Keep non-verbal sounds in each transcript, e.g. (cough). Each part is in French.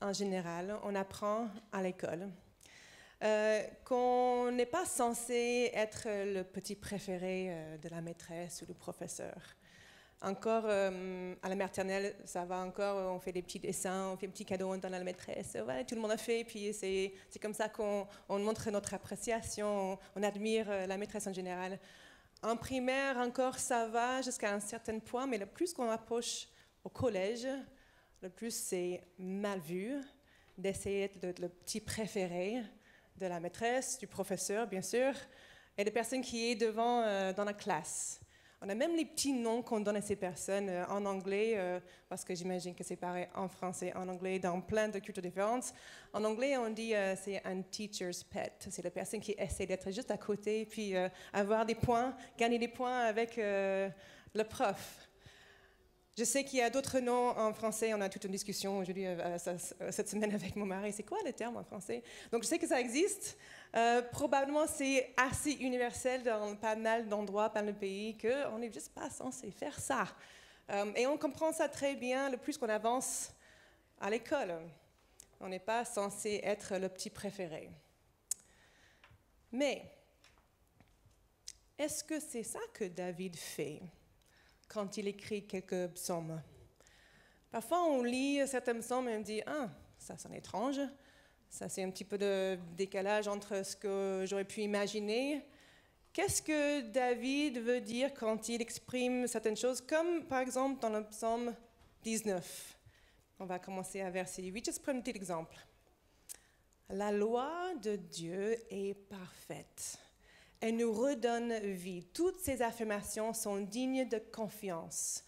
en général, on apprend à l'école euh, qu'on n'est pas censé être le petit préféré euh, de la maîtresse ou du professeur. Encore euh, à la maternelle, ça va encore, on fait des petits dessins, on fait des petits cadeaux, on donne à la maîtresse. Tout le monde a fait, puis c'est comme ça qu'on montre notre appréciation, on, admire la maîtresse en général. En primaire, encore, ça va jusqu'à un certain point, mais le plus qu'on approche au collège, le plus c'est mal vu d'essayer d'être le petit préféré de la maîtresse, du professeur, bien sûr, et des personnes qui est devant euh, dans la classe. On a même les petits noms qu'on donne à ces personnes euh, en anglais, euh, parce que j'imagine que c'est pareil en français, en anglais, dans plein de cultures différentes. En anglais, on dit c'est un teacher's pet. C'est la personne qui essaie d'être juste à côté, puis avoir des points, gagner des points avec le prof. Je sais qu'il y a d'autres noms en français. On a toute une discussion aujourd'hui, euh, euh, cette semaine avec mon mari. C'est quoi le terme en français? Donc je sais que ça existe. Euh, probablement c'est assez universel dans pas mal d'endroits, pas mal de pays, qu'on n'est juste pas censé faire ça. et on comprend ça très bien le plus qu'on avance à l'école. On n'est pas censé être le petit préféré. Mais est-ce que c'est ça que David fait? Quand il écrit quelques psaumes. Parfois, on lit certains psaumes et on dit Ah, ça sonne étrange. Ça, c'est un petit peu de décalage entre ce que j'aurais pu imaginer. Qu'est-ce que David veut dire quand il exprime certaines choses, comme par exemple dans le psaume 19 On va commencer à verset 8. Juste prendre un petit exemple. La loi de Dieu est parfaite elle nous redonne vie. Toutes ces affirmations sont dignes de confiance.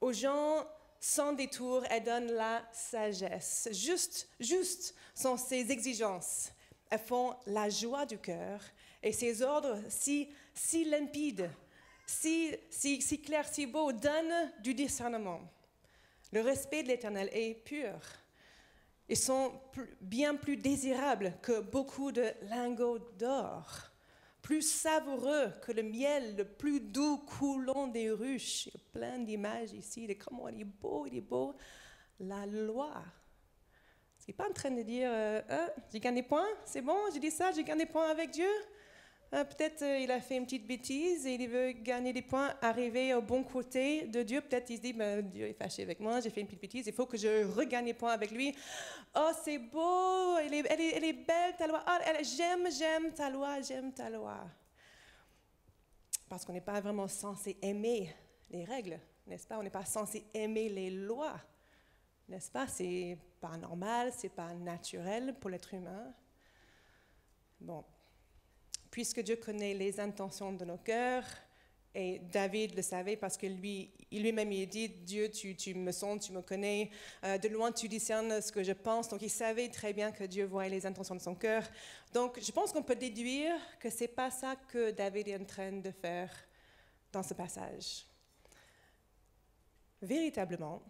Aux gens sans détour, elles donnent la sagesse. Juste, juste sont ces exigences. Elles font la joie du cœur et ces ordres si, limpides, si clairs, si beaux, donnent du discernement. Le respect de l'Éternel est pur. Ils sont bien plus désirables que beaucoup de lingots d'or plus savoureux que le miel le plus doux coulant des ruches. Il y a plein d'images ici de comment il est beau, il est beau. La loi. N'est pas en train de dire euh, hein, j'ai gagné des points, c'est bon, j'ai dit ça, j'ai gagné des points avec Dieu. Euh, peut-être euh, il a fait une petite bêtise et il veut gagner des points, arriver au bon côté de Dieu. Peut-être il se dit, ben, Dieu est fâché avec moi, j'ai fait une petite bêtise, il faut que je regagne des points avec lui. Oh, c'est beau, elle est, elle, est, belle ta loi. Oh, j'aime, j'aime ta loi, j'aime ta loi. Parce qu'on n'est pas vraiment censé aimer les règles, n'est-ce pas? On n'est pas censé aimer les lois, n'est-ce pas? C'est pas normal, c'est pas naturel pour l'être humain. Bon, puisque Dieu connaît les intentions de nos cœurs, et David le savait parce que lui, lui-même, il dit, Dieu, tu, me sens, tu me connais, euh, de loin tu discernes ce que je pense. Donc il savait très bien que Dieu voyait les intentions de son cœur. Donc je pense qu'on peut déduire que c'est pas ça que David est en train de faire dans ce passage. Véritablement,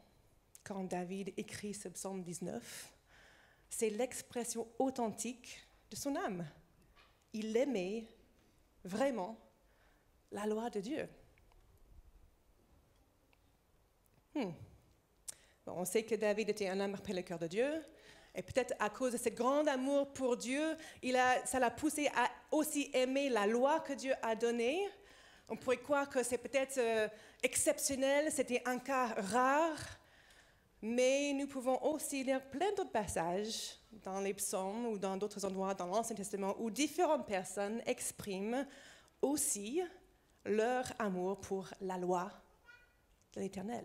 quand David écrit ce psaume 19, c'est l'expression authentique de son âme il aimait vraiment la loi de Dieu. Hmm. on sait que David était un homme après le cœur de Dieu. Et peut-être à cause de ce grand amour pour Dieu, il a, ça l'a poussé à aussi aimer la loi que Dieu a donnée. On pourrait croire que c'est peut-être euh, exceptionnel, c'était un cas rare. Mais nous pouvons aussi lire plein d'autres passages dans les psaumes ou dans d'autres endroits dans l'Ancien Testament où différentes personnes expriment aussi leur amour pour la loi de l'Éternel.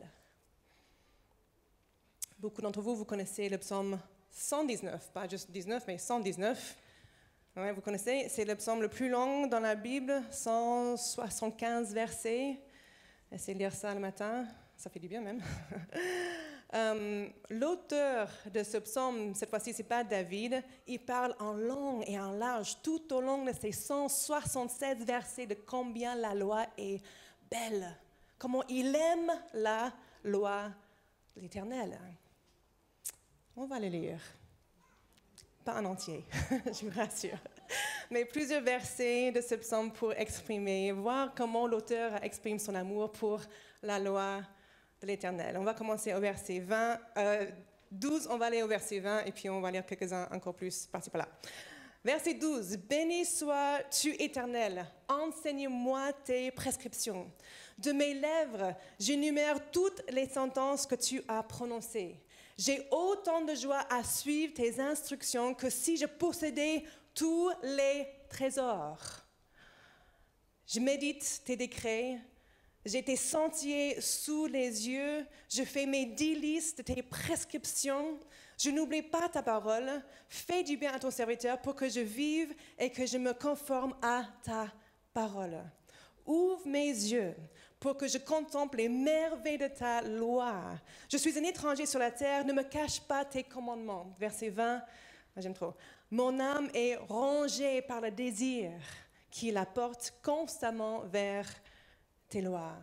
Beaucoup d'entre vous, vous connaissez le psaume 119, pas juste 19, mais 119. vous connaissez, c'est le psaume le plus long dans la Bible, 175 versets. Essayez de lire ça le matin, ça fait du bien même. (laughs) Euh, l'auteur de ce psaume, cette fois-ci, ce n'est pas David, il parle en long et en large tout au long de ces 176 versets de combien la loi est belle, comment il aime la loi de l'Éternel. On va le lire. Pas en entier, (laughs) je vous rassure. Mais plusieurs versets de ce psaume pour exprimer, voir comment l'auteur exprime son amour pour la loi de l'Éternel. On va commencer au verset 20, 12, on va aller au verset 20 et puis on va lire quelques-uns encore plus par-ci par-là. Verset 12. Béni sois-tu éternel, enseigne-moi tes prescriptions. De mes lèvres, j'énumère toutes les sentences que tu as prononcées. J'ai autant de joie à suivre tes instructions que si je possédais tous les trésors. Je médite tes décrets, j'ai tes sentiers sous les yeux, je fais mes délices de tes prescriptions. Je n'oublie pas ta parole. Fais du bien à ton serviteur pour que je vive et que je me conforme à ta parole. Ouvre mes yeux pour que je contemple les merveilles de ta loi. Je suis un étranger sur la terre, ne me cache pas tes commandements. Verset 20, j'aime trop. Mon âme est rongée par le désir qui la porte constamment vers tes lois.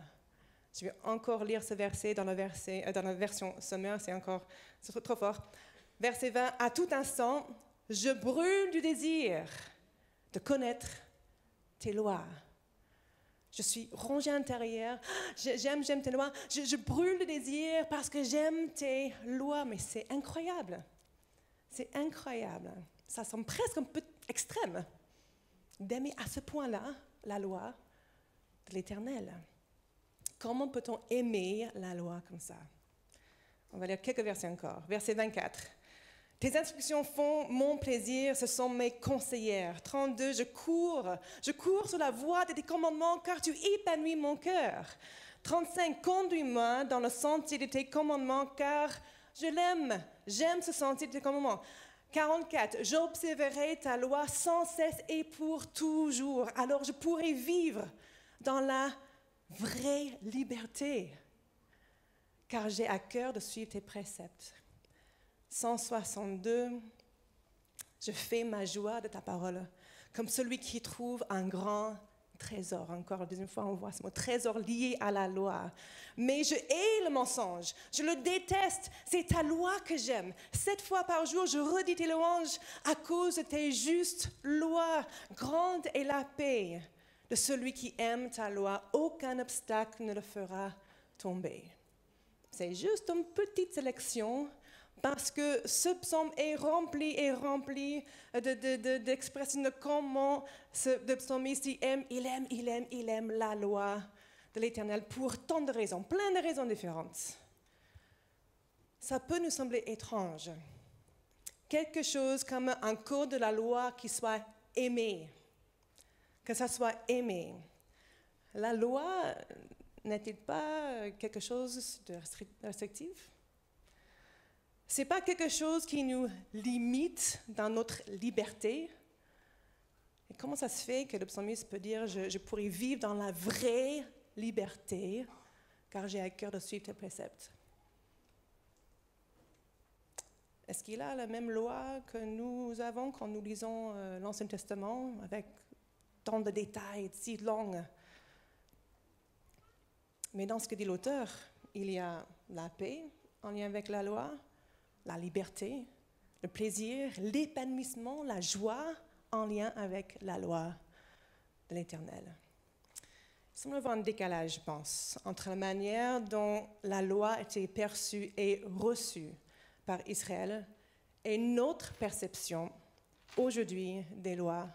Je vais encore lire ce verset dans euh, la version sommaire, c'est encore trop fort. Verset 20, à tout instant, je brûle du désir de connaître tes lois. Je suis rongée intérieure. (gasps) J'aime, j'aime tes lois. Je, je brûle de désir parce que j'aime tes lois. Mais c'est incroyable. C'est incroyable. Ça semble presque un peu extrême d'aimer à ce point-là la loi de l'Éternel. Comment peut-on aimer la loi comme ça? On va lire quelques versets encore. Verset 24. Tes instructions font mon plaisir, ce sont mes conseillères. 32, je cours, je cours sur la voie de tes commandements car tu épanouis mon cœur. 35, conduis-moi dans le sentier de tes commandements car je l'aime, j'aime ce sentier de tes commandements. 44, j'observerai ta loi sans cesse et pour toujours, alors je pourrai vivre dans la vraie liberté, car j'ai à cœur de suivre tes préceptes. 162, je fais ma joie de ta parole, comme celui qui trouve un grand trésor. Encore deuxième fois, on voit ce mot trésor lié à la loi. Mais je hais le mensonge, je le déteste. C'est ta loi que j'aime. Sept fois par jour, je redis tes louanges à cause de tes justes lois. Grande est la paix de celui qui aime ta loi, aucun obstacle ne le fera tomber. C'est juste une petite sélection parce que ce psaume est rempli et rempli d'expressions de, de, comment ce de psalmiste aime, il aime, il aime, il aime la loi de l'Éternel pour tant de raisons, plein de raisons différentes. Ça peut nous sembler étrange. Quelque chose comme un code de la loi qui soit aimé que ça soit aimé. La loi n'est-elle pas quelque chose de restrictif? C'est pas quelque chose qui nous limite dans notre liberté? Et comment ça se fait que le psalmiste peut dire je, je pourrais vivre dans la vraie liberté car j'ai à cœur de suivre tes préceptes? Est-ce qu'il a la même loi que nous avons quand nous lisons euh, l'Ancien Testament avec tant de détails si longs. Mais dans ce que dit l'auteur, il y a la paix en lien avec la loi, la liberté, le plaisir, l'épanouissement, la joie en lien avec la loi de l'Éternel. Il semble avoir un décalage, je pense, entre la manière dont la loi était perçue et reçue par Israël et notre perception aujourd'hui des lois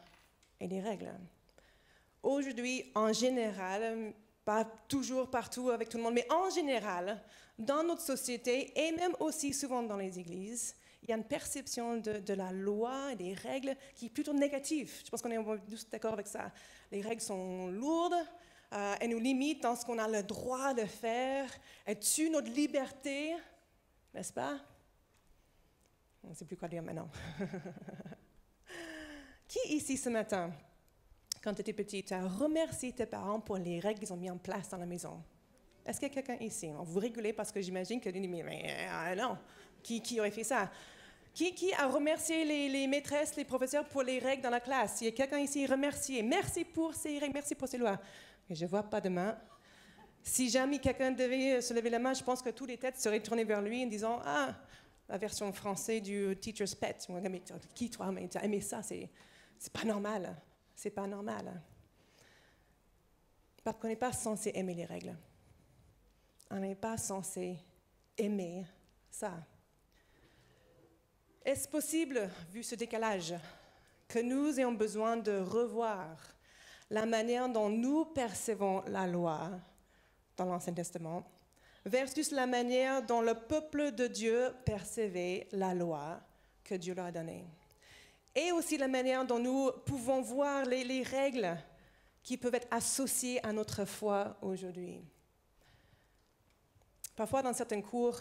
et des règles. Aujourd'hui, en général, pas toujours partout avec tout le monde, mais en général, dans notre société et même aussi souvent dans les églises, il y a une perception de, la loi et des règles qui est plutôt négative. Je pense qu'on est tous d'accord avec ça. Les règles sont lourdes, euh, elles nous limitent dans ce qu'on a le droit de faire, elles tuent notre liberté, n'est-ce pas? On ne sait plus quoi dire maintenant. (laughs) qui ici ce matin? Quand tu étais petite, tu as remercié tes parents pour les règles qu'ils ont mis en place dans la maison. Est-ce qu'il y a quelqu'un ici? Vous rigolez parce que j'imagine que vous mais, mais euh, non, qui, qui, aurait fait ça? Qui, qui, a remercié les, les, maîtresses, les professeurs pour les règles dans la classe? Il y a quelqu'un ici remercié. Merci pour ces règles, merci pour ces lois. Et je vois pas de main. Si jamais quelqu'un devait se lever la main, je pense que toutes les têtes seraient tournées vers lui en disant Ah, la version française du Teacher's Pet. Qui toi Mais tu as aimé ça? C'est pas normal. C'est pas normal. Parce qu'on n'est pas censé aimer les règles. On n'est pas censé aimer ça. Est-ce possible, vu ce décalage, que nous ayons besoin de revoir la manière dont nous percevons la loi dans l'Ancien Testament versus la manière dont le peuple de Dieu percevait la loi que Dieu leur a donnée? Et aussi la manière dont nous pouvons voir les, les règles qui peuvent être associées à notre foi aujourd'hui. Parfois, dans certains cours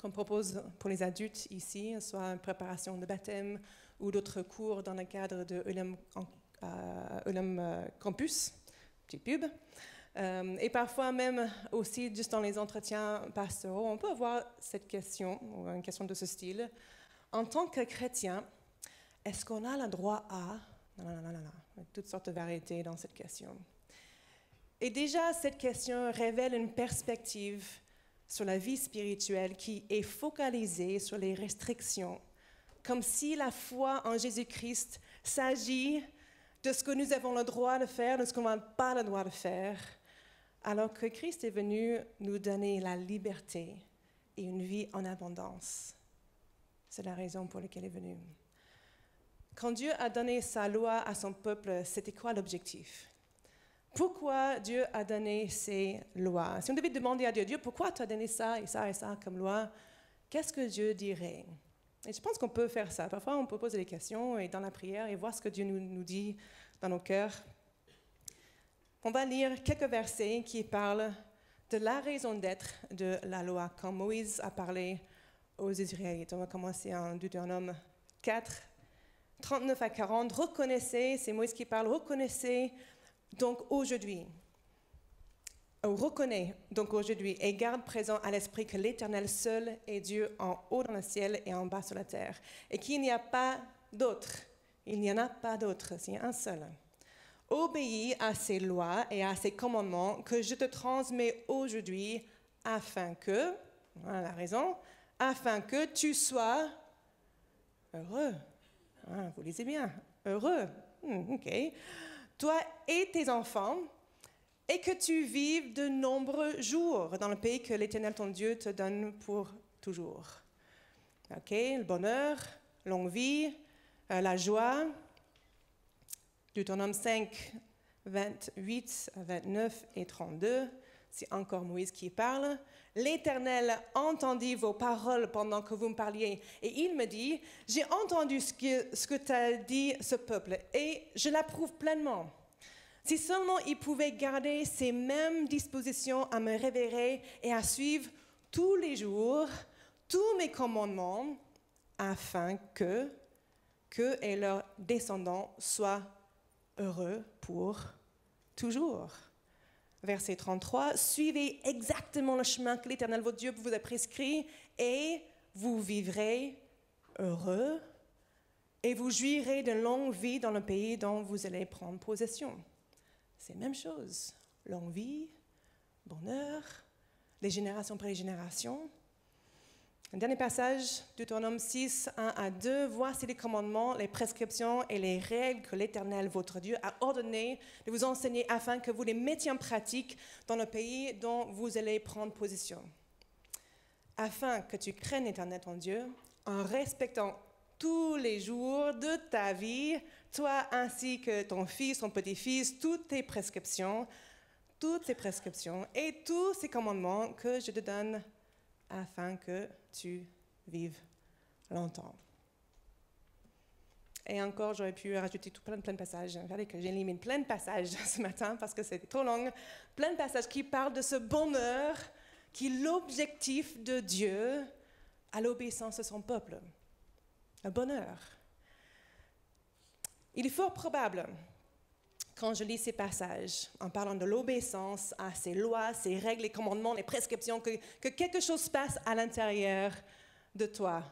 qu'on propose pour les adultes ici, soit une préparation de baptême ou d'autres cours dans le cadre de ELM, euh, Campus, petite pub, euh, et parfois même aussi juste dans les entretiens pastoraux, on peut avoir cette question, ou une question de ce style. En tant que chrétien, est-ce qu'on a le droit à... Non, non, non, non, non. Toutes sortes de variétés dans cette question. Et déjà, cette question révèle une perspective sur la vie spirituelle qui est focalisée sur les restrictions, comme si la foi en Jésus-Christ s'agit de ce que nous avons le droit de faire, de ce qu'on n'a pas le droit de faire, alors que Christ est venu nous donner la liberté et une vie en abondance. C'est la raison pour laquelle il est venu. Quand Dieu a donné sa loi à son peuple, c'était quoi l'objectif? Pourquoi Dieu a donné ces lois? Si on devait demander à Dieu, Dieu, pourquoi tu as donné ça et ça et ça comme loi Qu'est-ce que Dieu dirait? Et je pense qu'on peut faire ça. Parfois, on peut poser des questions et dans la prière et voir ce que Dieu nous, nous dit dans nos cœurs. On va lire quelques versets qui parlent de la raison d'être de la loi, quand Moïse a parlé aux Israélites. On va commencer en Deutéronome 4, 39 à 40. Reconnaissez, c'est Moïse qui parle, reconnaissez donc aujourd'hui, ou reconnaît donc aujourd'hui et garde présent à l'esprit que l'Éternel seul est Dieu en haut dans le ciel et en bas sur la terre, et qu'il n'y a pas d'autre. Il n'y en a pas d'autre, c'est un seul. Obéis à ces lois et à ces commandements que je te transmets aujourd'hui afin que, voilà la raison, afin que tu sois heureux. Ah, vous lisez bien, heureux. Hmm, ok. Toi et tes enfants, et que tu vives de nombreux jours dans le pays que l'Éternel ton Dieu te donne pour toujours. Ok, le bonheur, longue vie, euh, la joie, Deutéronome 5, 28 29 et 32, c'est encore Moïse qui parle. L'Éternel entendit vos paroles pendant que vous me parliez. Et il me dit, j'ai entendu ce que, ce que t'a dit ce peuple et je l'approuve pleinement. Si seulement il pouvait garder ces mêmes dispositions à me révérer et à suivre tous les jours tous mes commandements, afin que, que et leurs descendants soient heureux pour toujours. Verset 33, suivez exactement le chemin que l'Éternel votre Dieu vous a prescrit et vous vivrez heureux et vous jouirez de longue vie dans le pays dont vous allez prendre possession. C'est la même chose. Longue vie, bonheur, les générations après les générations. Un dernier passage, Deutéronome 6, 1 à 2. Voici les commandements, les prescriptions et les règles que l'Éternel, votre Dieu, a ordonné de vous enseigner afin que vous les mettiez en pratique dans le pays dont vous allez prendre position. Afin que tu craignes l'Éternel, ton Dieu, en respectant tous les jours de ta vie, toi ainsi que ton fils, ton petit-fils, toutes tes prescriptions, toutes tes prescriptions et tous ces commandements que je te donne afin que tu vives longtemps. Et encore, j'aurais pu rajouter tout plein, de passages. Regardez que j'ai éliminé plein de passages (laughs) ce matin parce que c'était trop long. Plein de passages qui parlent de ce bonheur qui est l'objectif de Dieu à l'obéissance de son peuple. Le bonheur. Il est fort probable quand je lis ces passages, en parlant de l'obéissance à ces lois, ces règles, les commandements, les prescriptions, que, quelque chose se passe à l'intérieur de toi.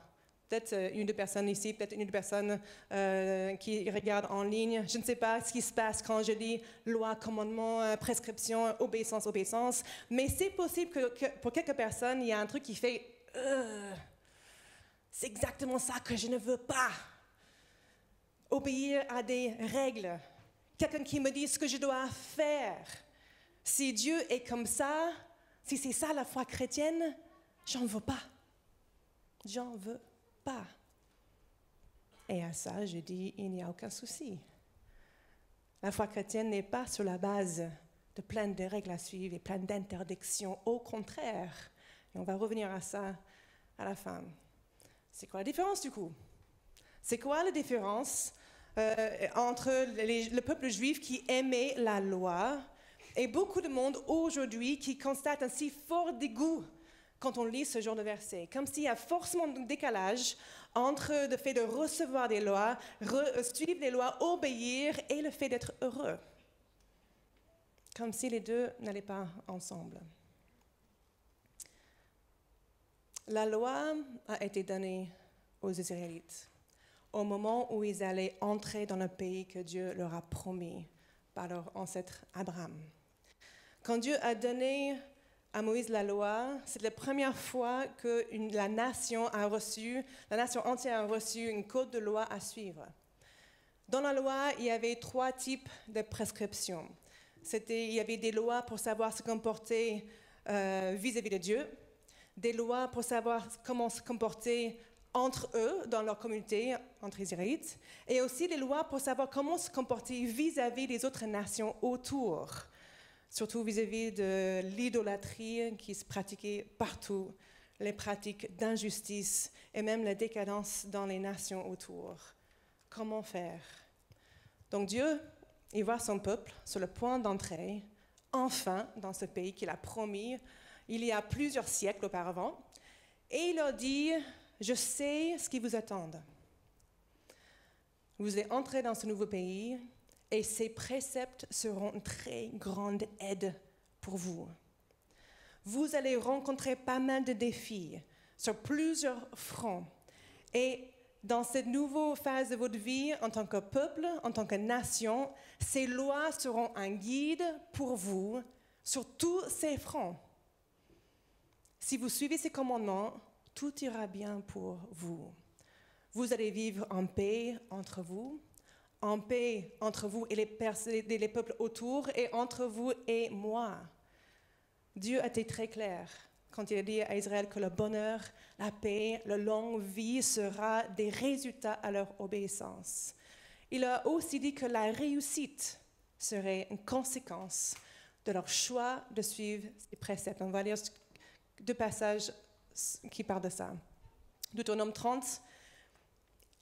Peut-être euh, une de personnes ici, peut-être une de personnes euh, qui regarde en ligne. Je ne sais pas ce qui se passe quand je lis loi, commandement, euh, prescription, obéissance, obéissance. Mais c'est possible que, pour quelques personnes, il y a un truc qui fait c'est exactement ça que je ne veux pas. Obéir à des règles, quelqu'un qui me dit ce que je dois faire. Si Dieu est comme ça, si c'est ça la foi chrétienne, j'en veux pas. J'en veux pas. Et à ça, je dis, il n'y a aucun souci. La foi chrétienne n'est pas sur la base de plein de règles à suivre et plein d'interdictions. Au contraire, et on va revenir à ça à la fin. C'est quoi la différence du coup? C'est quoi la différence euh, entre le peuple juif qui aimait la loi et beaucoup de monde aujourd'hui qui constate un si fort dégoût quand on lit ce genre de verset, comme s'il y a forcément un décalage entre le fait de recevoir des lois, suivre les lois, obéir et le fait d'être heureux. Comme si les deux n'allaient pas ensemble. La loi a été donnée aux Israélites au moment où ils allaient entrer dans le pays que Dieu leur a promis par leur ancêtre Abraham. Quand Dieu a donné à Moïse la loi, c'est la première fois que la nation a reçu, la nation entière a reçu une code de loi à suivre. Dans la loi, il y avait trois types de prescriptions. Il y avait des lois pour savoir se comporter euh, vis-à-vis de Dieu, des lois pour savoir comment se comporter entre eux, dans leur communauté, entre Israélites, et aussi des lois pour savoir comment se comporter vis-à-vis des autres nations autour surtout vis-à-vis de l'idolâtrie qui se pratiquait partout, les pratiques d'injustice et même la décadence dans les nations autour. Comment faire? Donc Dieu, il voit son peuple sur le point d'entrer, enfin, dans ce pays qu'il a promis il y a plusieurs siècles auparavant, et il leur dit, je sais ce qui vous attend. Vous êtes entrés dans ce nouveau pays, et ces préceptes seront une très grande aide pour vous. Vous allez rencontrer pas mal de défis sur plusieurs fronts. Et dans cette nouvelle phase de votre vie, en tant que peuple, en tant que nation, ces lois seront un guide pour vous sur tous ces fronts. Si vous suivez ces commandements, tout ira bien pour vous. Vous allez vivre en paix entre vous en paix entre vous et les, les peuples autour et entre vous et moi. Dieu a été très clair quand il a dit à Israël que le bonheur, la paix, la longue vie sera des résultats à leur obéissance. Il a aussi dit que la réussite serait une conséquence de leur choix de suivre ces préceptes. On va lire deux passages qui parlent de ça. Deutéronome 30,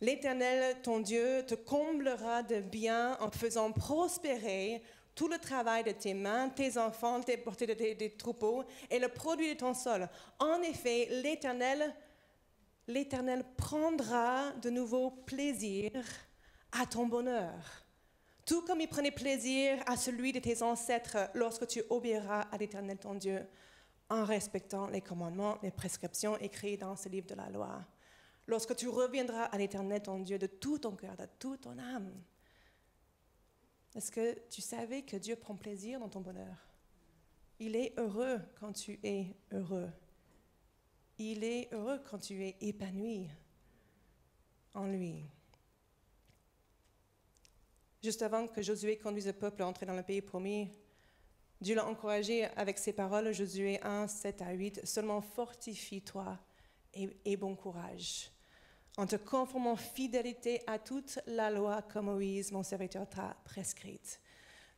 L'Éternel, ton Dieu, te comblera de bien en faisant prospérer tout le travail de tes mains, tes enfants, tes portées de tes, troupeaux et le produit de ton sol. En effet, l'Éternel, l'Éternel prendra de nouveau plaisir à ton bonheur, tout comme il prenait plaisir à celui de tes ancêtres lorsque tu obéiras à l'Éternel ton Dieu en respectant les commandements, les prescriptions écrites dans ce livre de la loi lorsque tu reviendras à l'Éternel, ton Dieu, de tout ton cœur, de toute ton âme. Est-ce que tu savais que Dieu prend plaisir dans ton bonheur? Il est heureux quand tu es heureux. Il est heureux quand tu es épanoui en lui. Juste avant que Josué conduise le peuple à entrer dans le pays promis, Dieu l'a encouragé avec ces paroles, Josué 1, 7 à 8, seulement fortifie-toi et, bon courage, en te conformant fidélité à toute la loi que Moïse, mon serviteur, t'a prescrite.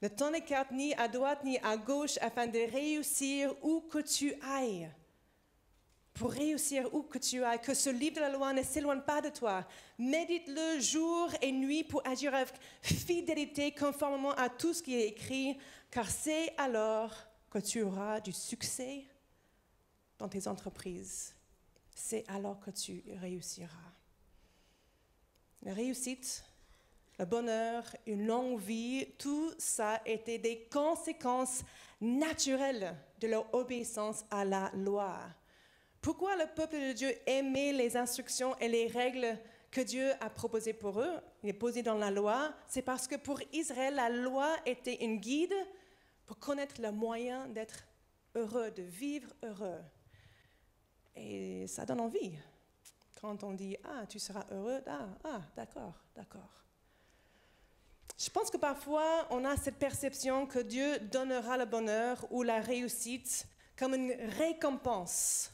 Ne t'en écarte ni à droite ni à gauche afin de réussir où que tu ailles. Pour réussir où que tu ailles, que ce livre de la loi ne s'éloigne pas de toi. Médite-le jour et nuit pour agir avec fidélité conformément à tout ce qui est écrit, car c'est alors que tu auras du succès dans tes entreprises c'est alors que tu réussiras. La réussite, le bonheur, une longue vie, tout ça était des conséquences naturelles de leur obéissance à la loi. Pourquoi le peuple de Dieu aimait les instructions et les règles que Dieu a proposées pour eux, il est posé dans la loi, c'est parce que pour Israël, la loi était une guide pour connaître le moyen d'être heureux, de vivre heureux. Et ça donne envie. Quand on dit Ah, tu seras heureux, ah, ah d'accord, d'accord. Je pense que parfois, on a cette perception que Dieu donnera le bonheur ou la réussite comme une récompense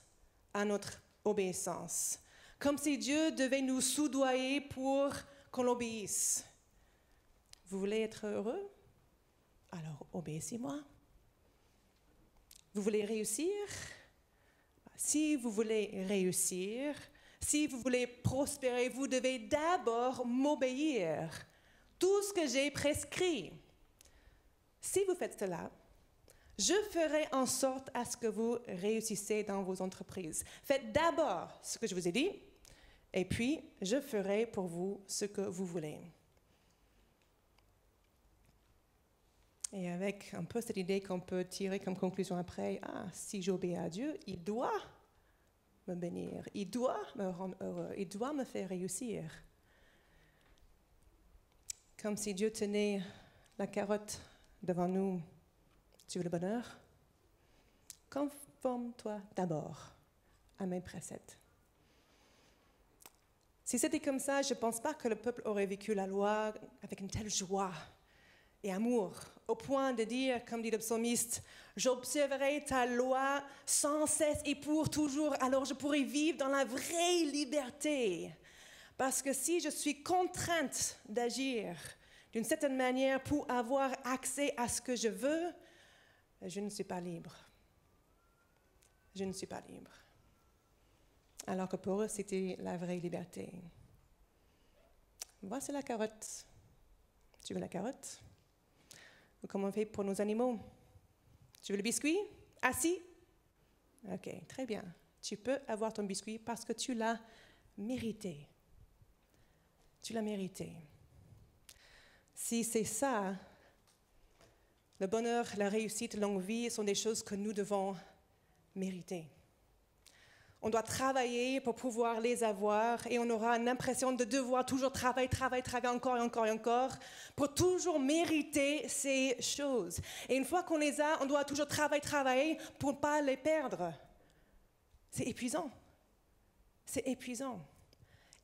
à notre obéissance. comme si Dieu devait nous soudoyer pour qu'on l'obéisse. Vous voulez être heureux? Alors obéissez-moi. Vous voulez réussir Si vous voulez réussir, si vous voulez prospérer, vous devez d'abord m'obéir. Tout ce que j'ai prescrit. Si vous faites cela, je ferai en sorte à ce que vous réussissez dans vos entreprises. Faites d'abord ce que je vous ai dit, et puis je ferai pour vous ce que vous voulez. Et avec un peu cette idée qu'on peut tirer comme conclusion après, ah, si j'obéis à Dieu, il doit me bénir, il doit me rendre heureux, il doit me faire réussir. Comme si Dieu tenait la carotte devant nous. Tu veux le bonheur? Conforme-toi d'abord à mes préceptes. Si c'était comme ça, je ne pense pas que le peuple aurait vécu la loi avec une telle joie et amour, au point de dire, comme dit le psalmiste, j'observerai ta loi sans cesse et pour toujours, alors je pourrai vivre dans la vraie liberté. Parce que si je suis contrainte d'agir d'une certaine manière pour avoir accès à ce que je veux, je ne suis pas libre. Je ne suis pas libre. Alors que pour eux, c'était la vraie liberté. Voici la carotte. Tu veux la carotte? Comment on fait pour nos animaux? Tu veux le biscuit? Assis? Ok, très bien. Tu peux avoir ton biscuit parce que tu l'as mérité. Tu l'as mérité. Si c'est ça, le bonheur, la réussite, la longue vie sont des choses que nous devons mériter. On doit travailler pour pouvoir les avoir et on aura l'impression de devoir toujours travailler, travailler, travailler encore et encore et encore pour toujours mériter ces choses. Et une fois qu'on les a, on doit toujours travailler, travailler pour ne pas les perdre. C'est épuisant. C'est épuisant.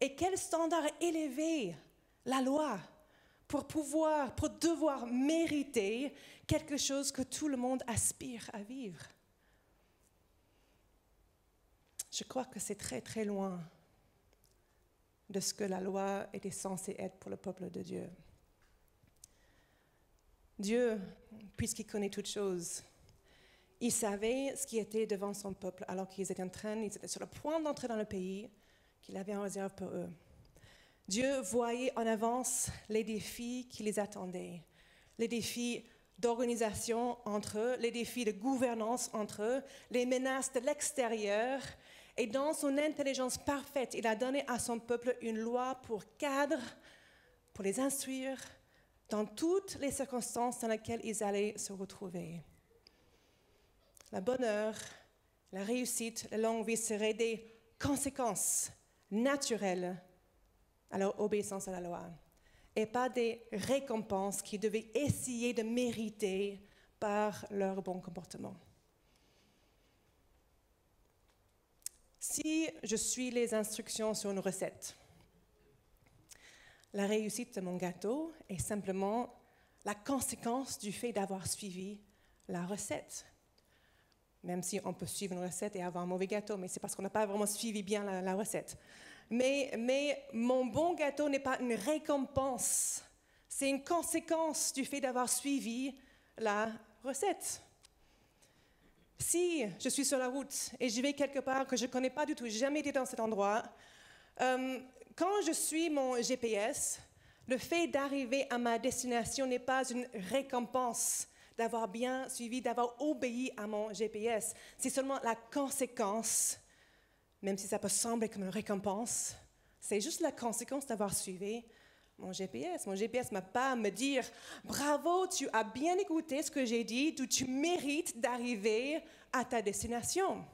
Et quel standard élevé la loi pour pouvoir, pour devoir mériter quelque chose que tout le monde aspire à vivre? Je crois que c'est très très loin de ce que la loi était censée être pour le peuple de Dieu. Dieu, puisqu'il connaît toutes choses, il savait ce qui était devant son peuple alors qu'ils étaient en train, ils étaient sur le point d'entrer dans le pays qu'il avait en réserve pour eux. Dieu voyait en avance les défis qui les attendaient, les défis d'organisation entre eux, les défis de gouvernance entre eux, les menaces de l'extérieur et dans son intelligence parfaite, il a donné à son peuple une loi pour cadre, pour les instruire dans toutes les circonstances dans lesquelles ils allaient se retrouver. La bonheur, la réussite, la longue vie seraient des conséquences naturelles à leur obéissance à la loi, et pas des récompenses qu'ils devaient essayer de mériter par leur bon comportement. Si je suis les instructions sur une recette, la réussite de mon gâteau est simplement la conséquence du fait d'avoir suivi la recette. Même si on peut suivre une recette et avoir un mauvais gâteau, mais c'est parce qu'on n'a pas vraiment suivi bien la, recette. Mais, mais mon bon gâteau n'est pas une récompense, c'est une conséquence du fait d'avoir suivi la recette. Si je suis sur la route et je vais quelque part que je ne connais pas du tout, jamais été dans cet endroit, euh, quand je suis mon GPS, le fait d'arriver à ma destination n'est pas une récompense d'avoir bien suivi, d'avoir obéi à mon GPS. C'est seulement la conséquence, même si ça peut sembler comme une récompense, c'est juste la conséquence d'avoir suivi mon GPS. Mon GPS ne m'a pas me dire bravo, tu as bien écouté ce que j'ai dit, tu mérites d'arriver à ta destination.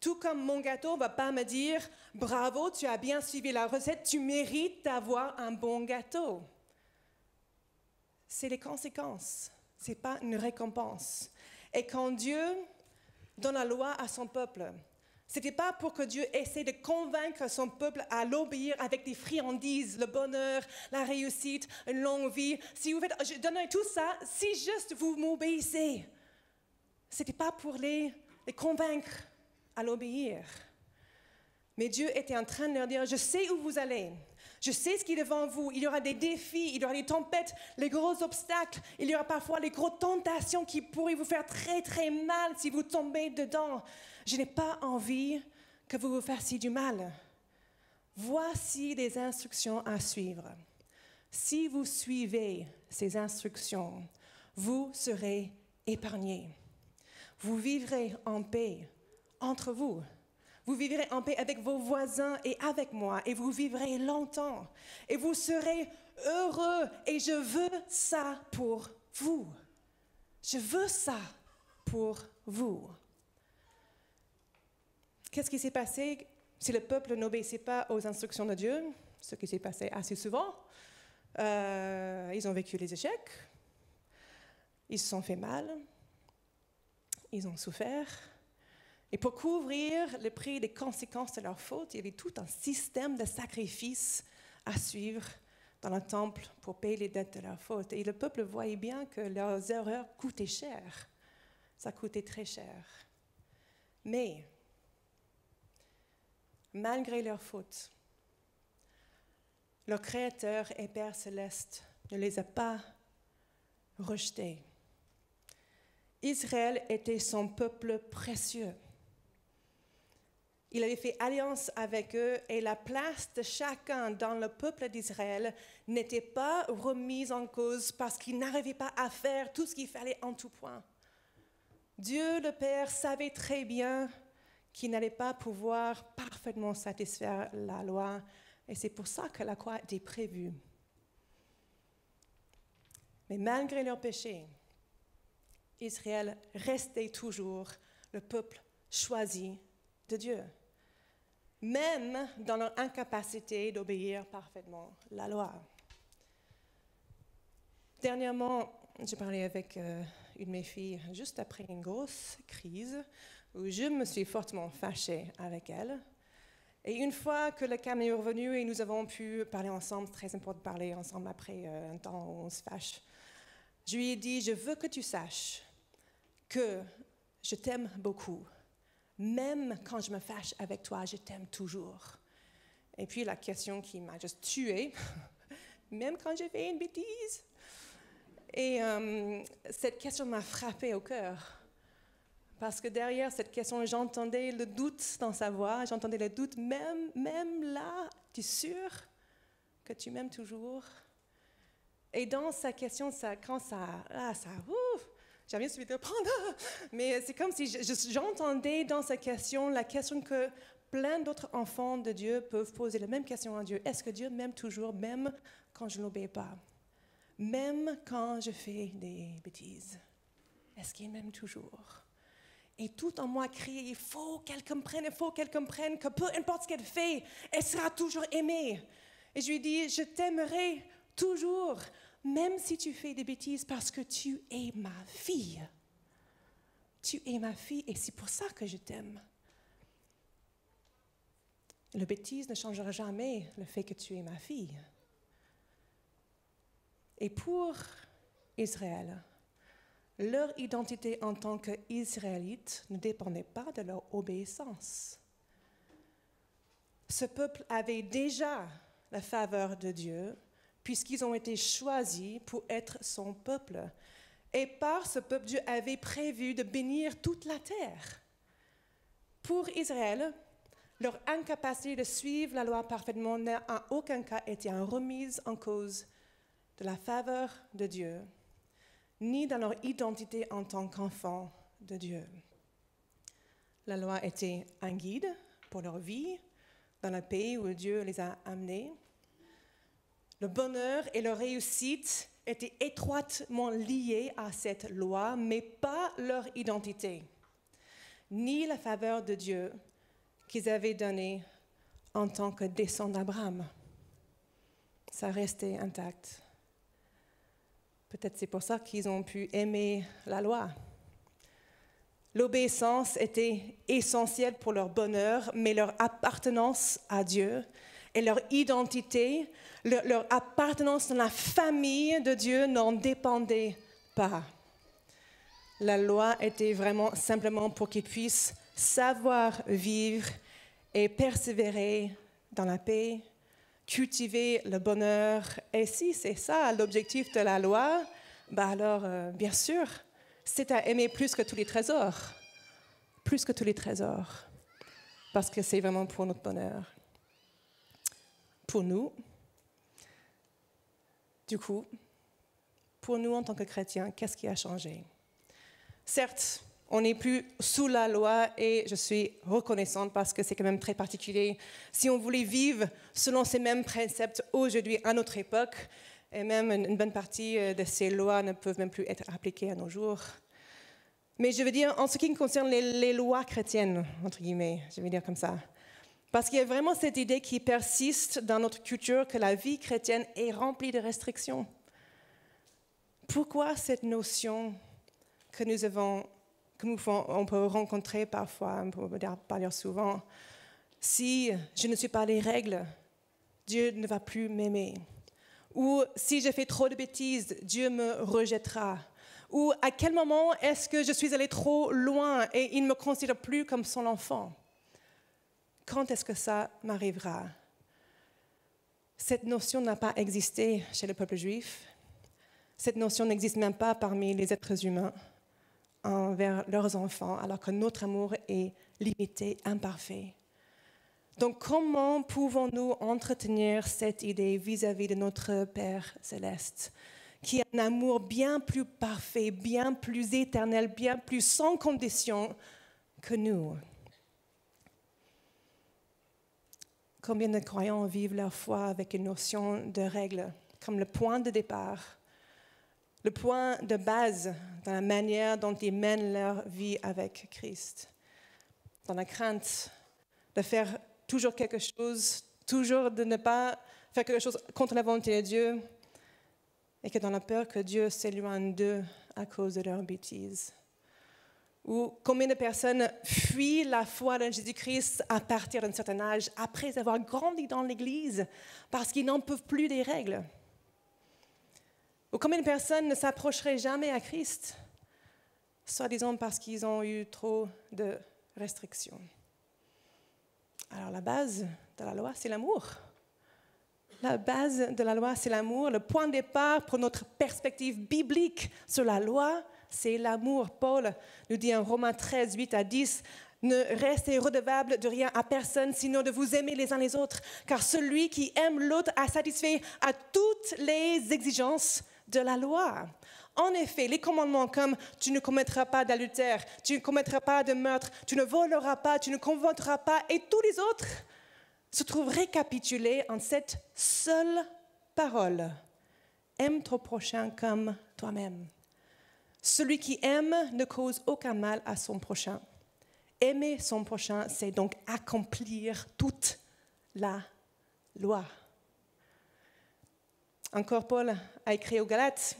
Tout comme mon gâteau ne va pas me dire bravo, tu as bien suivi la recette, tu mérites d'avoir un bon gâteau. C'est les conséquences, ce n'est pas une récompense. Et quand Dieu donne la loi à son peuple, n'était pas pour que Dieu essaie de convaincre son peuple à l'obéir avec des friandises, le bonheur, la réussite, une longue vie. Si vous faites, je donne tout ça, si juste vous m'obéissez. C'était pas pour les, les convaincre à l'obéir. Mais Dieu était en train de leur dire, je sais où vous allez. Je sais ce qui est devant vous. Il y aura des défis, il y aura des tempêtes, les gros obstacles. Il y aura parfois les grosses tentations qui pourraient vous faire très très mal si vous tombez dedans. Je n'ai pas envie que vous vous fassiez du mal. Voici les instructions à suivre. Si vous suivez ces instructions, vous serez épargnés. Vous vivrez en paix entre vous. Vous vivrez en paix avec vos voisins et avec moi, et vous vivrez longtemps. Et vous serez heureux, et je veux ça pour vous. Je veux ça pour vous. Qu'est-ce qui s'est passé si le peuple n'obéissait pas aux instructions de Dieu? Ce qui s'est passé assez souvent. Euh, ils ont vécu les échecs, ils se sont fait mal, ils ont souffert, et pour couvrir le prix des conséquences de leur faute, il y avait tout un système de sacrifices à suivre dans le temple pour payer les dettes de leur faute. Et le peuple voyait bien que leurs erreurs coûtaient cher. Ça coûtait très cher. Mais, malgré leur faute, leur Créateur et Père céleste ne les a pas rejetés. Israël était son peuple précieux. Il avait fait alliance avec eux et la place de chacun dans le peuple d'Israël n'était pas remise en cause parce qu'il n'arrivait pas à faire tout ce qu'il fallait en tout point. Dieu le Père savait très bien qu'il n'allait pas pouvoir parfaitement satisfaire la loi et c'est pour ça que la croix était prévue. Mais malgré leurs péchés, Israël restait toujours le peuple choisi de Dieu même dans leur incapacité d'obéir parfaitement la loi. Dernièrement, j'ai parlé avec euh, une de mes filles juste après une grosse crise où je me suis fortement fâchée avec elle. Et une fois que le calme est revenu et nous avons pu parler ensemble, très important de parler ensemble après euh, un temps où on se fâche, je lui ai dit, je veux que tu saches que je t'aime beaucoup même quand je me fâche avec toi, je t'aime toujours. Et puis la question qui m'a juste tuée, (laughs) même quand j'ai fait une bêtise. Et euh, cette question m'a frappée au cœur. Parce que derrière cette question, j'entendais le doute dans sa voix, j'entendais le doute, même, même là, tu es sûr que tu m'aimes toujours? Et dans sa question, ça, quand ça, ah, ça, ouf, j'avais suivi de prendre. Mais c'est comme si j'entendais dans sa question la question que plein d'autres enfants de Dieu peuvent poser la même question à Dieu. Est-ce que Dieu m'aime toujours, même quand je n'obéis pas? Même quand je fais des bêtises? Est-ce qu'il m'aime toujours? Et tout en moi crie, il faut qu'elle comprenne, il faut qu'elle comprenne que peu importe ce qu'elle fait, elle sera toujours aimée. Et je lui dis, je t'aimerai toujours, même si tu fais des bêtises parce que tu es ma fille. Tu es ma fille et c'est pour ça que je t'aime. Le bêtise ne changera jamais le fait que tu es ma fille. Et pour Israël, leur identité en tant qu'Israélites ne dépendait pas de leur obéissance. Ce peuple avait déjà la faveur de Dieu puisqu'ils ont été choisis pour être son peuple. Et par ce peuple, Dieu avait prévu de bénir toute la terre. Pour Israël, leur incapacité de suivre la loi parfaitement n'a en aucun cas été une remise en cause de la faveur de Dieu, ni dans leur identité en tant qu'enfants de Dieu. La loi était un guide pour leur vie dans le pays où Dieu les a amenés. Le bonheur et la réussite étaient étroitement liés à cette loi, mais pas leur identité, ni la faveur de Dieu qu'ils avaient donnée en tant que descendants d'Abraham. Ça restait intact. Peut-être c'est pour ça qu'ils ont pu aimer la loi. L'obéissance était essentielle pour leur bonheur, mais leur appartenance à Dieu et leur identité, leur, appartenance dans la famille de Dieu n'en dépendait pas. La loi était vraiment simplement pour qu'ils puissent savoir vivre et persévérer dans la paix, cultiver le bonheur. Et si c'est ça l'objectif de la loi, bah alors, euh, bien sûr, c'est à aimer plus que tous les trésors. Plus que tous les trésors. Parce que c'est vraiment pour notre bonheur. Pour nous, du coup, pour nous en tant que chrétiens, qu'est-ce qui a changé? Certes, on n'est plus sous la loi et je suis reconnaissante parce que c'est quand même très particulier. Si on voulait vivre selon ces mêmes préceptes aujourd'hui à notre époque, et même une bonne partie euh, de ces lois ne peuvent même plus être appliquées à nos jours. Mais je veux dire, en ce qui concerne les, lois chrétiennes, entre guillemets, je vais dire comme ça, parce qu'il y a vraiment cette idée qui persiste dans notre culture que la vie chrétienne est remplie de restrictions. Pourquoi cette notion que nous avons que nous, on peut rencontrer parfois, on peut dire souvent, si je ne suis pas les règles, Dieu ne va plus m'aimer. Ou si je fais trop de bêtises, Dieu me rejettera. Ou à quel moment est-ce que je suis allé trop loin et il ne me considère plus comme son enfant? Quand est-ce que ça m'arrivera? Cette notion n'a pas existé chez le peuple juif. Cette notion n'existe même pas parmi les êtres humains envers leurs enfants, alors que notre amour est limité, imparfait. Donc comment pouvons-nous entretenir cette idée vis-à-vis de notre Père céleste, qui a un amour bien plus parfait, bien plus éternel, bien plus sans condition que nous? Combien de croyants vivent leur foi avec une notion de règle comme le point de départ le point de base dans la manière dont ils mènent leur vie avec Christ, dans la crainte de faire toujours quelque chose, toujours de ne pas faire quelque chose contre la volonté de Dieu, et que dans la peur que Dieu s'éloigne d'eux à cause de leurs bêtises. Ou combien de personnes fuient la foi de Jésus-Christ à partir d'un certain âge, après avoir grandi dans l'Église, parce qu'ils n'en peuvent plus des règles? Ou combien de personnes ne s'approcheraient jamais à Christ, soi-disant parce qu'ils ont eu trop de restrictions? Alors la base de la loi, c'est l'amour. La base de la loi, c'est l'amour. Le point de départ pour notre perspective biblique sur la loi, c'est l'amour. Paul nous dit en Romains 13, 8 à 10, ne restez redevable de rien à personne, sinon de vous aimer les uns les autres, car celui qui aime l'autre a satisfait à toutes les exigences de la loi. En effet, les commandements comme tu ne commettras pas d'adultère, tu ne commettras pas de meurtre, tu ne voleras pas, tu ne convoiteras pas, et tous les autres se trouvent récapitulés en cette seule parole. Aime ton prochain comme toi-même. Celui qui aime ne cause aucun mal à son prochain. Aimer son prochain, c'est donc accomplir toute la loi. Encore Paul a écrit aux Galates,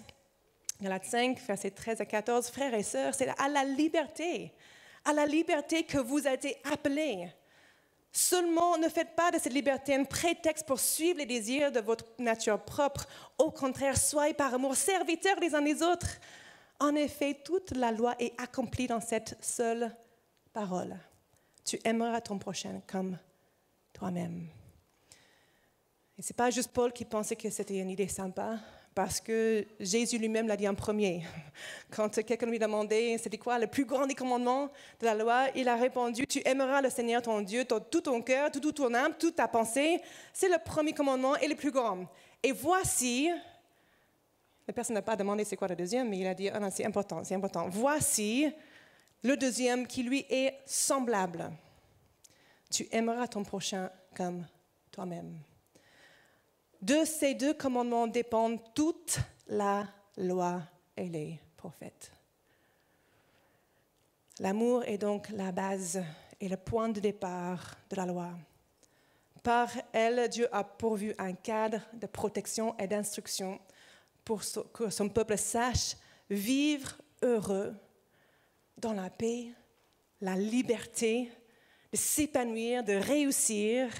Galates 5, versets 13 à 14, Frères et sœurs, c'est à la liberté, à la liberté que vous été appelés. Seulement, ne faites pas de cette liberté un prétexte pour suivre les désirs de votre nature propre. Au contraire, soyez par amour serviteurs les uns des autres. En effet, toute la loi est accomplie dans cette seule parole. Tu aimeras ton prochain comme toi-même. Et ce n'est pas juste Paul qui pensait que c'était une idée sympa, parce que Jésus lui-même l'a dit en premier. (laughs) Quand quelqu'un lui demandait c'était quoi le plus grand des commandements de la loi, il a répondu Tu aimeras le Seigneur ton Dieu, tout ton cœur, toute ton âme, toute ta pensée. C'est le premier commandement et le plus grand. Et voici, la personne n'a pas demandé c'est quoi le deuxième, mais il a dit ah c'est important, c'est important. Voici le deuxième qui lui est semblable. Tu aimeras ton prochain comme toi-même. De ces deux commandements dépendent toute la loi et les prophètes. L'amour est donc la base et le point de départ de la loi. Par elle, Dieu a pourvu un cadre de protection et d'instruction pour que son peuple sache vivre heureux dans la paix, la liberté, de s'épanouir, de réussir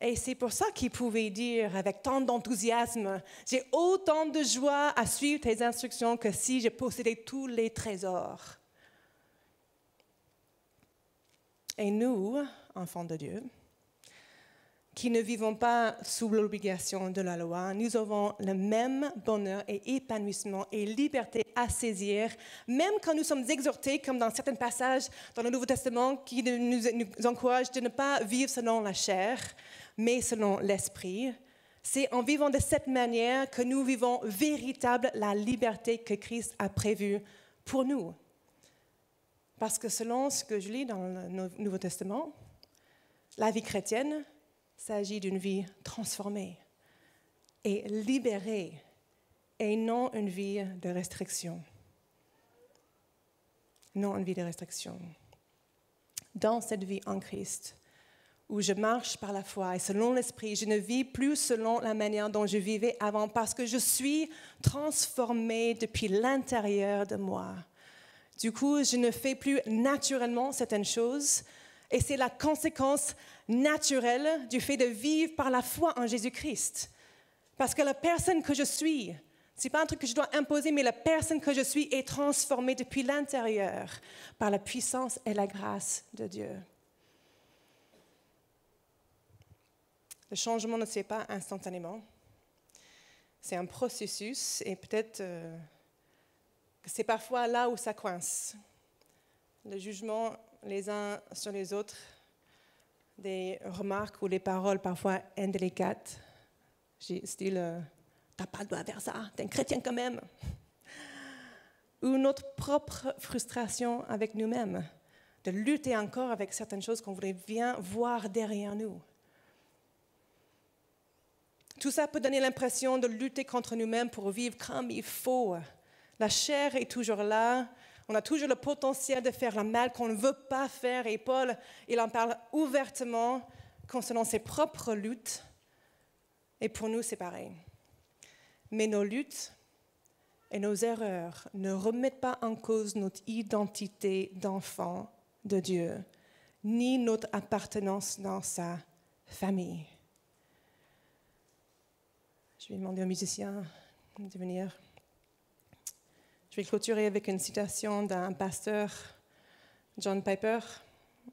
et c'est pour ça qu'il pouvait dire avec tant d'enthousiasme, j'ai autant de joie à suivre tes instructions que si je possédais tous les trésors. Et nous, enfants de Dieu, qui ne vivons pas sous l'obligation de la loi, nous avons le même bonheur et épanouissement et liberté à saisir, même quand nous sommes exhortés, comme dans certains passages dans le Nouveau Testament, qui nous, nous encouragent de ne pas vivre selon la chair, mais selon l'esprit. C'est en vivant de cette manière que nous vivons véritable la liberté que Christ a prévue pour nous. Parce que selon ce que je lis dans le Nouveau Testament, la vie chrétienne s'agit d'une vie transformée et libérée et non une vie de restriction. Non une vie de restriction. Dans cette vie en Christ, où je marche par la foi et selon l'Esprit, je ne vis plus selon la manière dont je vivais avant parce que je suis transformée depuis l'intérieur de moi. Du coup, je ne fais plus naturellement certaines choses et c'est la conséquence naturelle du fait de vivre par la foi en Jésus-Christ. Parce que la personne que je suis, ce n'est pas un truc que je dois imposer, mais la personne que je suis est transformée depuis l'intérieur par la puissance et la grâce de Dieu. Le changement ne se fait pas instantanément. C'est un processus et peut-être euh, c'est parfois là où ça coince. Le jugement les uns sur les autres, des remarques ou des paroles parfois indélicates, style T'as pas le droit faire ça, t'es un chrétien quand même. Ou notre propre frustration avec nous-mêmes, de lutter encore avec certaines choses qu'on voudrait bien voir derrière nous. Tout ça peut donner l'impression de lutter contre nous-mêmes pour vivre comme il faut. La chair est toujours là. On a toujours le potentiel de faire le mal qu'on ne veut pas faire. Et Paul, il en parle ouvertement concernant ses propres luttes. Et pour nous, c'est pareil. Mais nos luttes et nos erreurs ne remettent pas en cause notre identité d'enfant de Dieu, ni notre appartenance dans sa famille. Je vais demander aux musiciens de venir. Je vais clôturer avec une citation d'un pasteur, John Piper,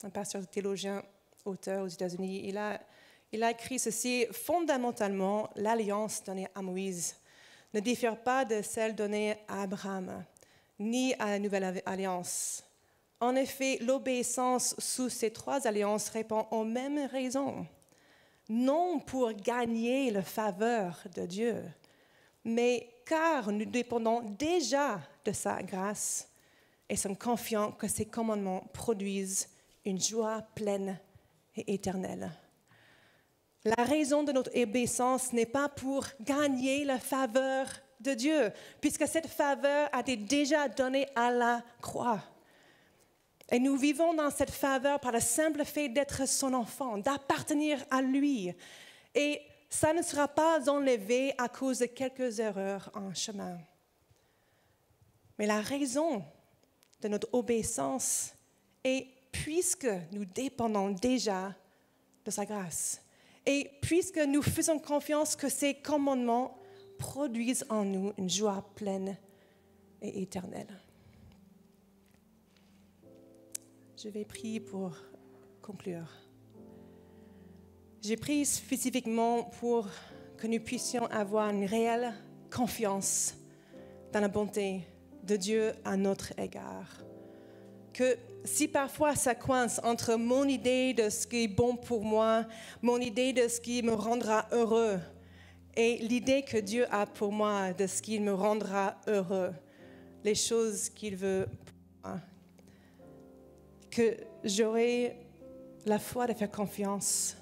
un pasteur théologien, auteur aux États-Unis. Il a, écrit ceci Fondamentalement, l'alliance donnée à Moïse ne diffère pas de celle donnée à Abraham, ni à la nouvelle alliance. En effet, l'obéissance sous ces trois alliances répond aux mêmes raisons non pour gagner la faveur de Dieu, mais car nous dépendons déjà de sa grâce et sommes confiants que ses commandements produisent une joie pleine et éternelle. La raison de notre obéissance n'est pas pour gagner la faveur de Dieu, puisque cette faveur a été déjà donnée à la croix. Et nous vivons dans cette faveur par le simple fait d'être son enfant, d'appartenir à lui. Et ça ne sera pas enlevé à cause de quelques erreurs en chemin. Mais la raison de notre obéissance est puisque nous dépendons déjà de sa grâce. Et puisque nous faisons confiance que ses commandements produisent en nous une joie pleine et éternelle. Je vais prier pour conclure. J'ai prié spécifiquement pour que nous puissions avoir une réelle confiance dans la bonté de Dieu à notre égard. Que si parfois ça coince entre mon idée de ce qui est bon pour moi, mon idée de ce qui me rendra heureux, et l'idée que Dieu a pour moi de ce qui me rendra heureux, les choses qu'il veut pour moi, que j'aurai la foi de faire confiance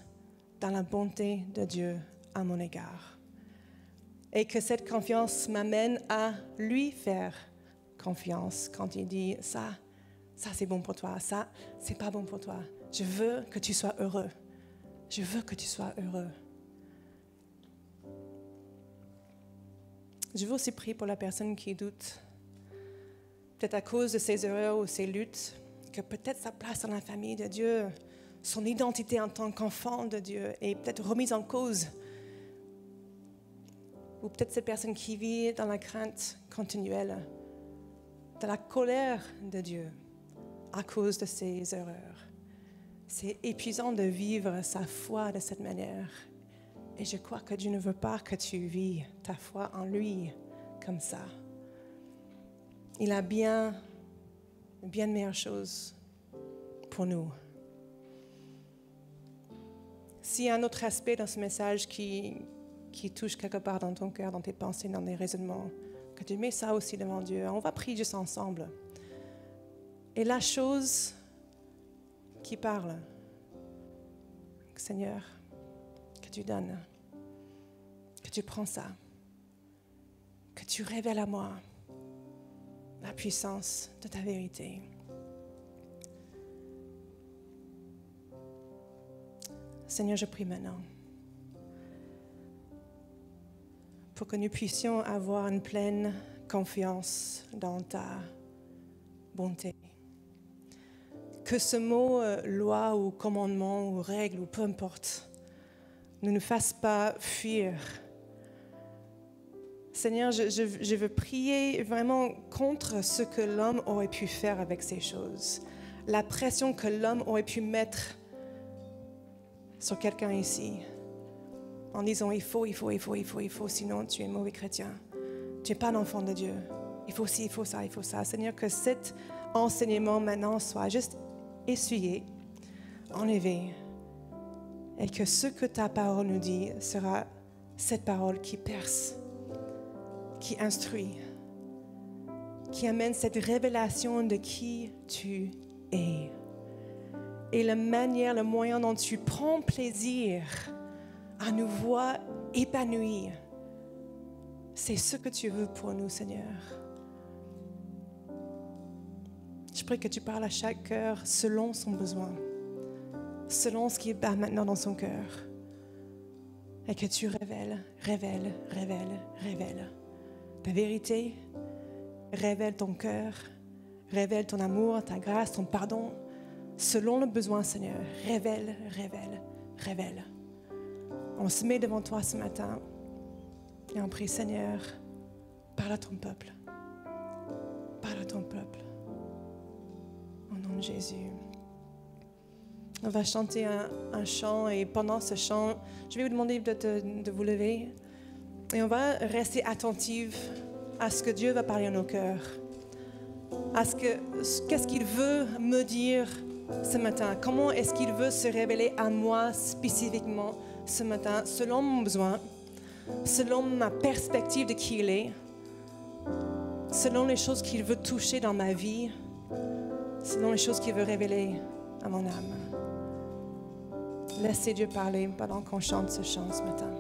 dans la bonté de Dieu à mon égard. Et que cette confiance m'amène à lui faire confiance quand il dit ça, ça c'est bon pour toi, ça c'est pas bon pour toi. Je veux que tu sois heureux. Je veux que tu sois heureux. Je veux aussi prier pour la personne qui doute, peut-être à cause de ses erreurs ou ses luttes, que peut-être sa place dans la famille de Dieu, son identité en tant qu'enfant de Dieu est peut-être remise en cause. Ou peut-être cette personne qui vit dans la crainte continuelle, dans la colère de Dieu à cause de ses erreurs. C'est épuisant de vivre sa foi de cette manière. Et je crois que Dieu ne veut pas que tu vis ta foi en lui comme ça. Il a bien, bien de meilleures choses pour nous. S'il y a un autre aspect dans ce message qui, qui touche quelque part dans ton cœur, dans tes pensées, dans tes raisonnements, que tu mets ça aussi devant Dieu. On va prier juste ensemble. Et la chose qui parle, Seigneur, que tu donnes, que tu prends ça, que tu révèles à moi la puissance de ta vérité. Seigneur, je prie maintenant pour que nous puissions avoir une pleine confiance dans ta bonté. Que ce mot euh, loi ou commandement ou règle ou peu importe ne nous fasse pas fuir. Seigneur, je, je veux prier vraiment contre ce que l'homme aurait pu faire avec ces choses. La pression que l'homme aurait pu mettre sur quelqu'un ici en disant il faut, il faut, il faut, il faut, il faut, sinon tu es mauvais chrétien. Tu n'es pas l'enfant de Dieu. Il faut ci, il faut ça, il faut ça. Seigneur, que cet enseignement maintenant soit juste essuyé, enlevé, et que ce que ta parole nous dit sera cette parole qui perce, qui instruit, qui amène cette révélation de qui tu es et la manière, le moyen dont tu prends plaisir à nous voir épanouis. C'est ce que tu veux pour nous, Seigneur. Je prie que tu parles à chaque cœur selon son besoin, selon ce qui bat maintenant dans son cœur. Et que tu révèles, révèles, révèles, révèles ta vérité, révèle ton cœur, révèle ton amour, ta grâce, ton pardon, selon le besoin, Seigneur. Révèle, révèle, révèle. On se met devant toi ce matin et on prie, Seigneur, parle à ton peuple. Parle à ton peuple. Au nom de Jésus. On va chanter un, chant et pendant ce chant, je vais vous demander de, vous lever et on va rester attentive à ce que Dieu va parler à nos cœurs, à ce que qu'est-ce qu'il veut me dire ce matin, comment est-ce qu'il veut se révéler à moi spécifiquement ce matin, selon mon besoin, selon ma perspective de qui il est, selon les choses qu'il veut toucher dans ma vie, selon les choses qu'il veut révéler à mon âme. Laissez Dieu parler pendant qu'on chante ce chant ce matin.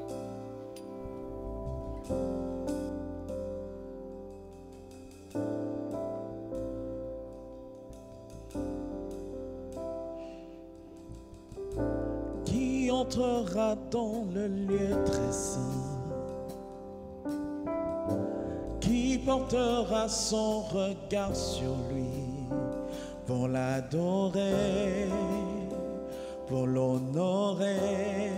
Dans le lieu très saint, qui portera son regard sur lui pour l'adorer, pour l'honorer,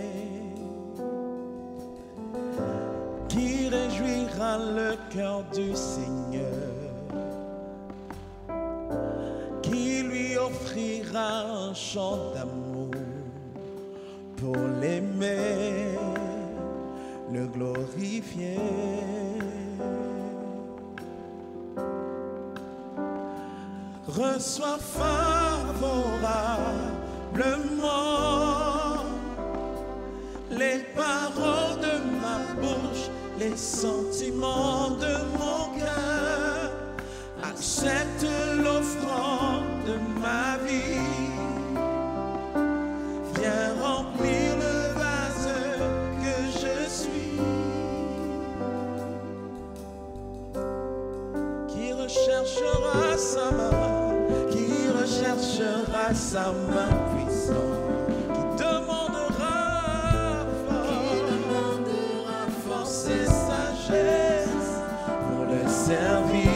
qui réjouira le cœur du Seigneur, qui lui offrira un chant d'amour pour l'aimer, le glorifier. Reçois favorablement les paroles de ma bouche, les sentiments de mon cœur. Accepte l'offrande sa qui recherchera sa main puissante, qui demandera force, qui demandera force et sagesse pour le servir,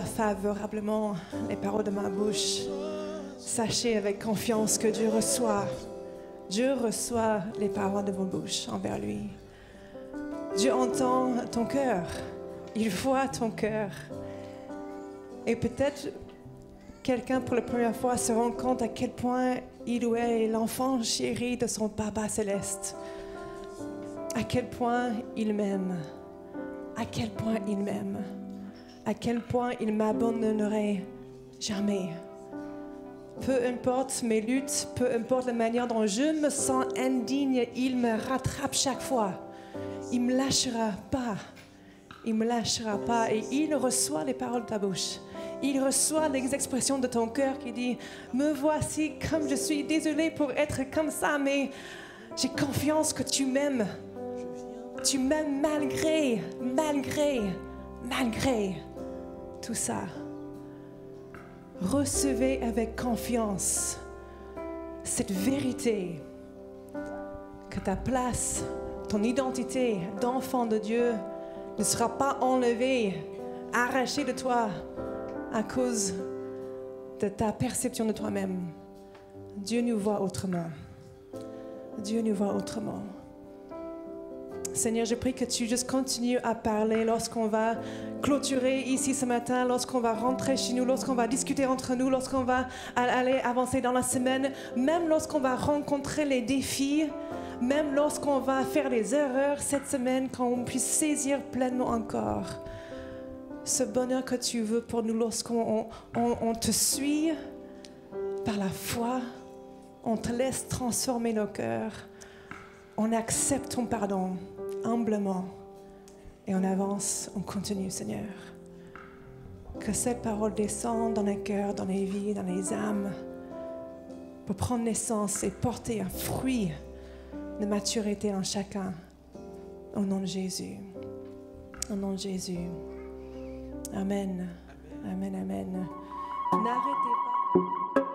favorablement les paroles de ma bouche. Sachez avec confiance que Dieu reçoit. Dieu reçoit les paroles de vos bouches envers lui. Dieu entend ton cœur. Il voit ton cœur. Et peut-être quelqu'un pour la première fois se rend compte à quel point il ou elle est l'enfant chéri de son Papa céleste. À quel point il m'aime. À quel point il m'aime. À quel point il m'abandonnerait jamais. Peu importe mes luttes, peu importe la manière dont je me sens indigne, il me rattrape chaque fois. Il me lâchera pas. Il me lâchera pas et il reçoit les paroles de ta bouche. Il reçoit les expressions de ton cœur qui dit Me voici comme je suis, désolé pour être comme ça, mais j'ai confiance que tu m'aimes. Tu m'aimes malgré, malgré, malgré tout ça. Recevez avec confiance cette vérité que ta place, ton identité d'enfant de Dieu ne sera pas enlevée, arrachée de toi à cause de ta perception de toi-même. Dieu nous voit autrement. Dieu nous voit autrement. Seigneur, je prie que tu continues à parler lorsqu'on va clôturer ici ce matin, lorsqu'on va rentrer chez nous, lorsqu'on va discuter entre nous, lorsqu'on va aller avancer dans la semaine, même lorsqu'on va rencontrer les défis, même lorsqu'on va faire les erreurs cette semaine, qu'on puisse saisir pleinement encore ce bonheur que tu veux pour nous lorsqu'on on- on- on te suit par la foi, on te laisse transformer nos cœurs, on accepte ton pardon humblement et on avance, on continue, Seigneur. Que cette parole descende dans les cœurs, dans les vies, dans les âmes, pour prendre naissance et porter un fruit de maturité en chacun. Au nom de Jésus. Au nom de Jésus. Amen. Amen, amen. amen. N'arrêtez pas.